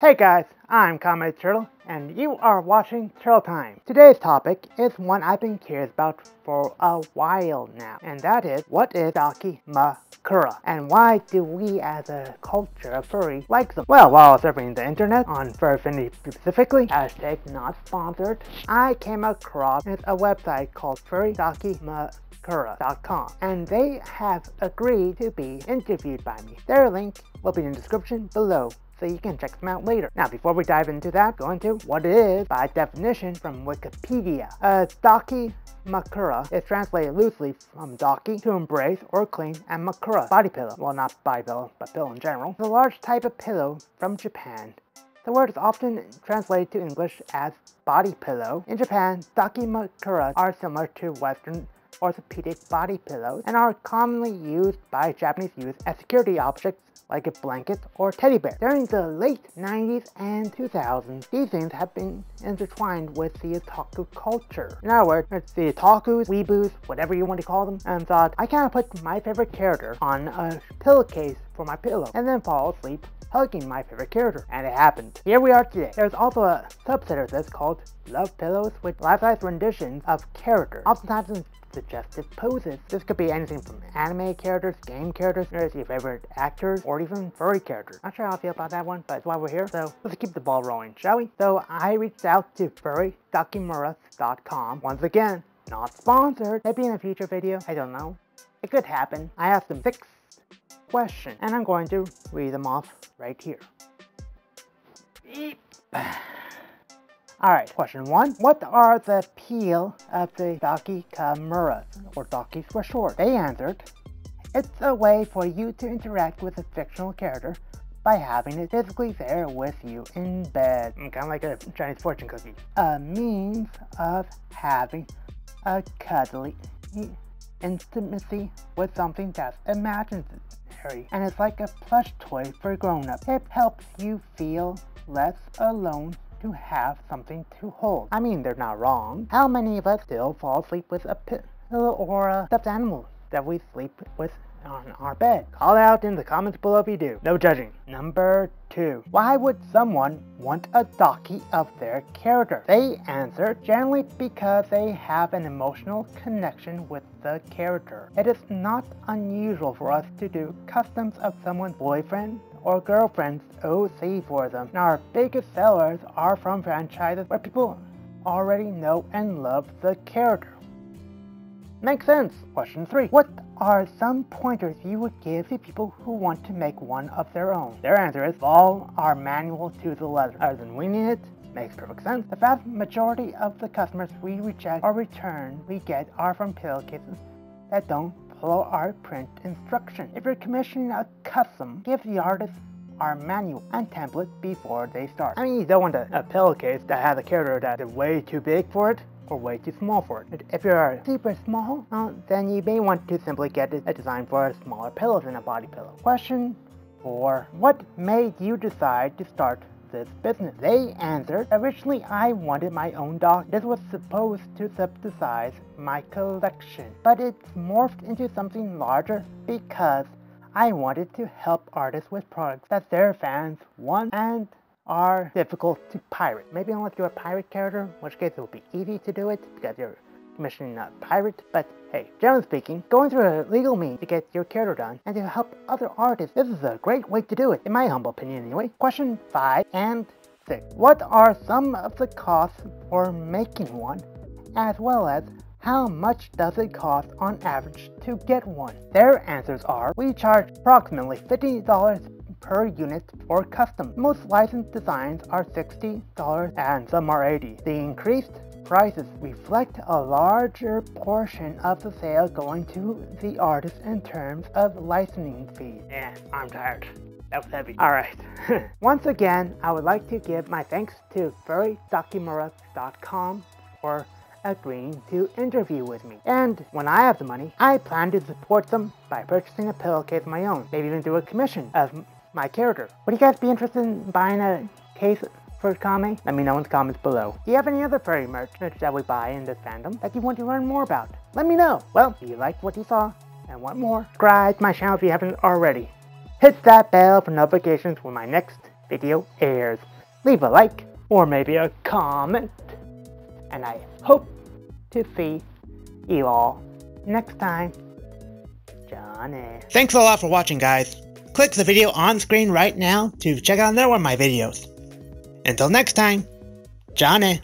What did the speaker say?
Hey guys, I'm Kame the Turtle, and you are watching Turtle Time. Today's topic is one I've been curious about for a while now, and that is, what is Dakimakura? And why do we as a culture of furry like them? Well, while surfing the internet, on Furaffinity specifically, hashtag not sponsored, I came across a website called furrydakimakura.com, and they have agreed to be interviewed by me. Their link will be in the description below so you can check them out later. Now, before we dive into that, go into what it is by definition from Wikipedia. Uh, a Daki Makura is translated loosely from Daki, to embrace or clean, and Makura, body pillow. Well, not body pillow, but pillow in general. It's a large type of pillow from Japan. The word is often translated to English as body pillow. In Japan, Dakimakura are similar to Western orthopedic body pillows and are commonly used by Japanese youth as security objects like a blanket or teddy bear. During the late 90s and 2000s, these things have been intertwined with the otaku culture. In other words, it's the otakus, weeboos, whatever you want to call them, and thought, I can't put my favorite character on a pillowcase for my pillow and then fall asleep hugging my favorite character. And it happened. Here we are today. There's also a subset of this called Love Pillows with life-size renditions of characters. Oftentimes in suggestive poses. This could be anything from anime characters, game characters, your favorite actors, or even furry characters. Not sure how I feel about that one, but that's why we're here. So let's keep the ball rolling, shall we? So I reached out to furrydakimakuras.com. Once again, not sponsored. Maybe in a future video, I don't know. It could happen. I asked them six questions, and I'm going to read them off right here. Alright, question one. What are the appeal of the Dakimakuras, or Dakis for short? They answered, it's a way for you to interact with a fictional character by having it physically there with you in bed. Mm, kind of like a Chinese fortune cookie. A means of having a cuddly intimacy with something that's imaginary and it's like a plush toy for grown-ups. It helps you feel less alone to have something to hold. I mean, they're not wrong. How many of us still fall asleep with a pillow or a stuffed animal that we sleep with on our bed? Call out in the comments below if you do. No judging. Number two. Why would someone want a daki of their character? They answer generally because they have an emotional connection with the character. It is not unusual for us to do customs of someone's boyfriend, or girlfriends OC for them. Now our biggest sellers are from franchises where people already know and love the character. Makes sense. Question 3. What are some pointers you would give to people who want to make one of their own? Their answer is follow our manual to the letter. Other than we need it, makes perfect sense. The vast majority of the customers we reject or return we get are from pillowcases that don't follow our print instruction. If you're commissioning a custom, give the artist our manual and template before they start. I mean, you don't want a, a pillowcase that has a character that is way too big for it or way too small for it. If you're super small, then you may want to simply get a design for a smaller pillow than a body pillow. Question 4. What made you decide to start this business? They answered, originally I wanted my own dog. This was supposed to synthesize my collection, but it's morphed into something larger because I wanted to help artists with products that their fans want and are difficult to pirate. Maybe unless you're a pirate character, in which case it will be easy to do it because you're commissioning a pirate, but hey, generally speaking, going through a legal means to get your character done and to help other artists, this is a great way to do it, in my humble opinion anyway. Question 5 and 6. What are some of the costs for making one, as well as how much does it cost on average to get one? Their answers are, we charge approximately $50 per unit for custom. Most licensed designs are $60 and some are 80 The increased prices reflect a larger portion of the sale going to the artist in terms of licensing fees. Yeah, I'm tired. That was heavy. Alright. Once again, I would like to give my thanks to furrydakimakuras.com for agreeing to interview with me. And when I have the money, I plan to support them by purchasing a pillowcase of my own, maybe even do a commission of my character. Would you guys be interested in buying a case for Kame? Let me know in the comments below. Do you have any other furry merch that we buy in this fandom that you want to learn more about? Let me know. Well, if you liked what you saw and want more, subscribe to my channel if you haven't already. Hit that bell for notifications when my next video airs. Leave a like or maybe a comment. And I hope to see you all next time. Johnny. Thanks a lot for watching, guys. Click the video on screen right now to check out another one of my videos. Until next time, Johnny.